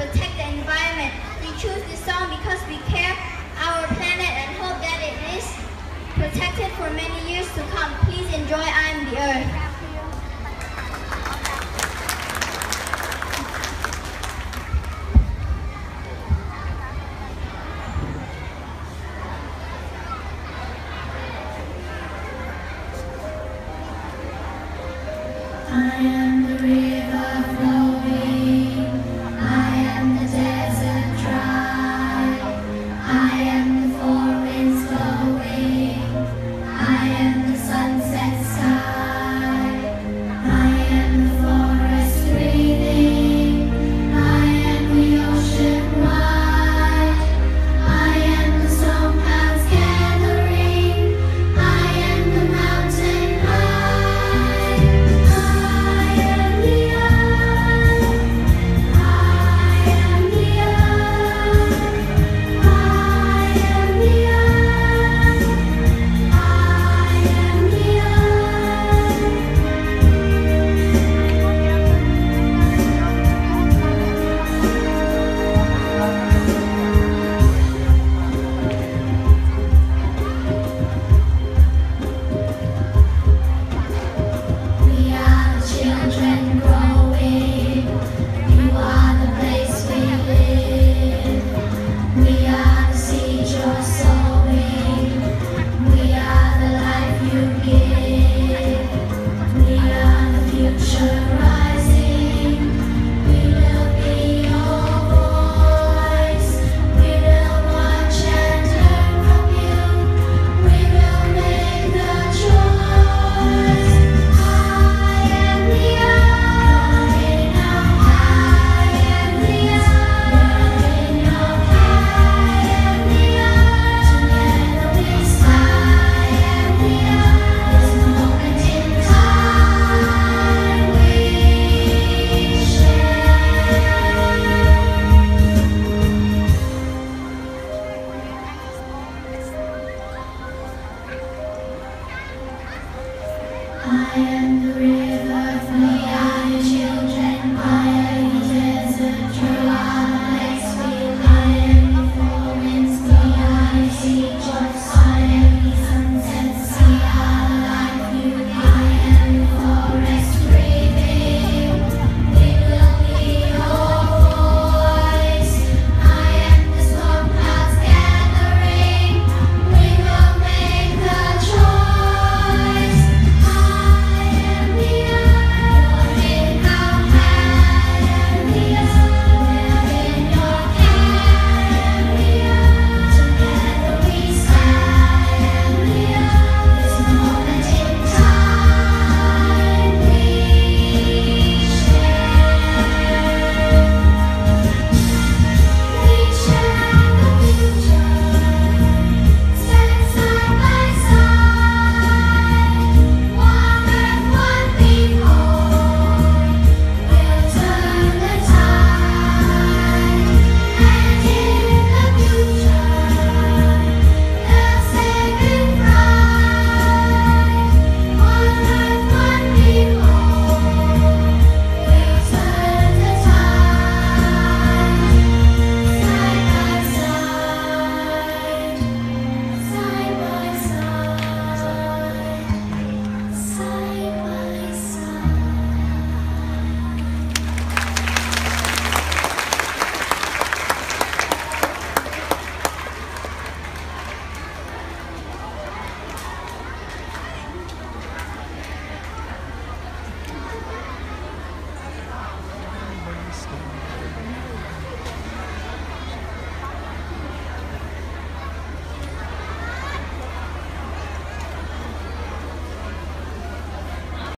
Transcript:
protect the environment. We choose this song because we care our planet and hope that it is protected for many years to come. Please enjoy I Am The Earth. I am the real. I am the river.